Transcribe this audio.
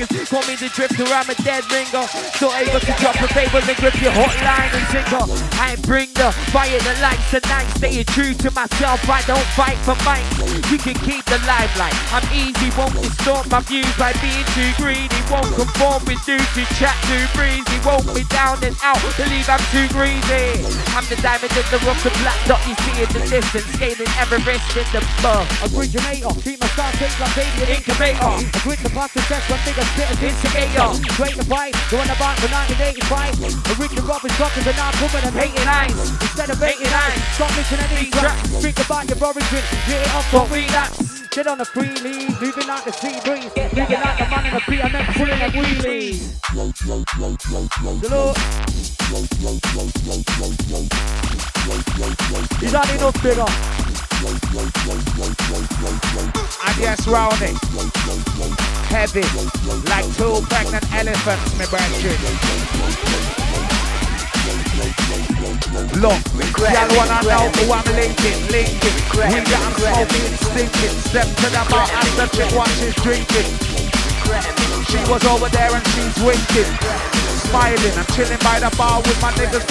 niggas call me the drifter, I'm a dead ringer. Still able to drop a favor and grip your hotline and singer. I bring the fire, the lights tonight. Staying true to myself, I don't fight for mics. You can keep the limelight. I'm easy, won't distort my views by being too greedy. Won't conform with dudes who chat too breezy. Won't be down and out, believe I'm too greedy. I'm the diamond in the rough, the black dot you see in the distance. Scaling Everest in the bug. Originator, keep my star take like baby incubator. I quit the past test when niggas spit an instigator. Great the fight, going about for 1985. Original Robin Stockers and now coming and hating eyes. Instead of hating eyes, stop listening to these tracks. Think about your origin, get it off, don't relapse. Get on the free lead, moving like the sea breeze. Moving like the man in the beat and then pulling them wheelies. Hello. Is that enough, bigger? And yes, rounding. Heavy. Like two pregnant elephants, my brethren. Look, y'all wanna know who I'm linking, linking. We got 'em smoking, stinking. Step to the bar and the chick what she's drinking. She was over there and she's winking. Smiling and chilling by the bar with my niggas.